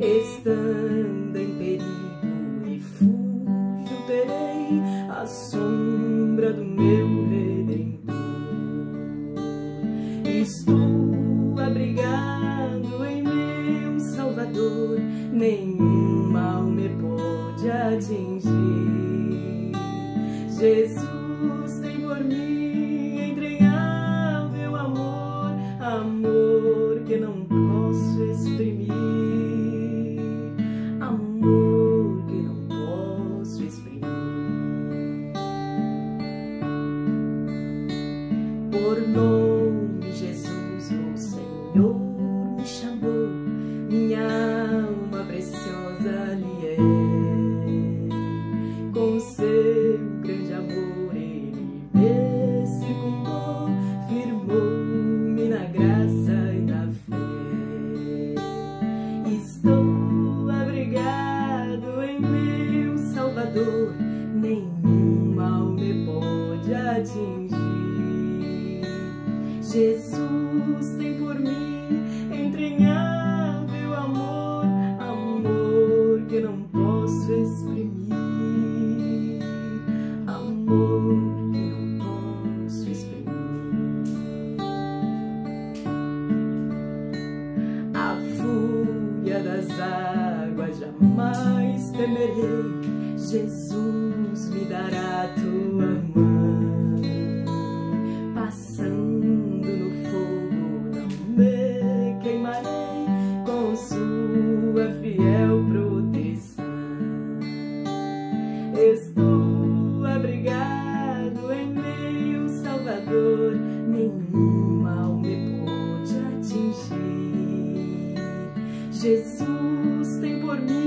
Estando em perigo, refúgio terei a sombra do meu Redentor. Estou abrigado em meu Salvador, nenhum mal me pode atingir. Jesus posso exprimir, amor que não posso exprimir. Por nome Jesus, o Senhor me chamou, minha alma preciosa lhe é. Com seu Salvador, nenhum mal me pode atingir. Jesus tem por mim entranhável amor, amor que não posso exprimir, amor que não posso exprimir. A fúria das águas jamais temerei, Jesus me dará tua mão, passando no fogo não me queimarei com sua fiel proteção. Estou abrigado em meu Salvador, nenhum mal me pode atingir. Jesus tem por mim